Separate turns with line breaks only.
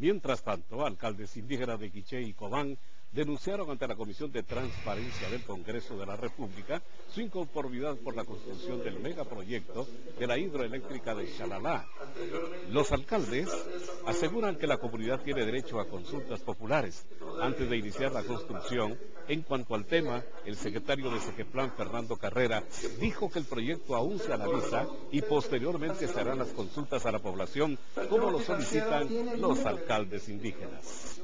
Mientras tanto, alcaldes indígenas de Quiché y Cobán denunciaron ante la Comisión de Transparencia del Congreso de la República su inconformidad por la construcción del megaproyecto de la hidroeléctrica de Chalalá. Los alcaldes aseguran que la comunidad tiene derecho a consultas populares antes de iniciar la construcción. En cuanto al tema, el secretario de Sequeplan, Fernando Carrera, dijo que el proyecto aún se analiza y posteriormente se harán las consultas a la población como lo solicitan los alcaldes indígenas.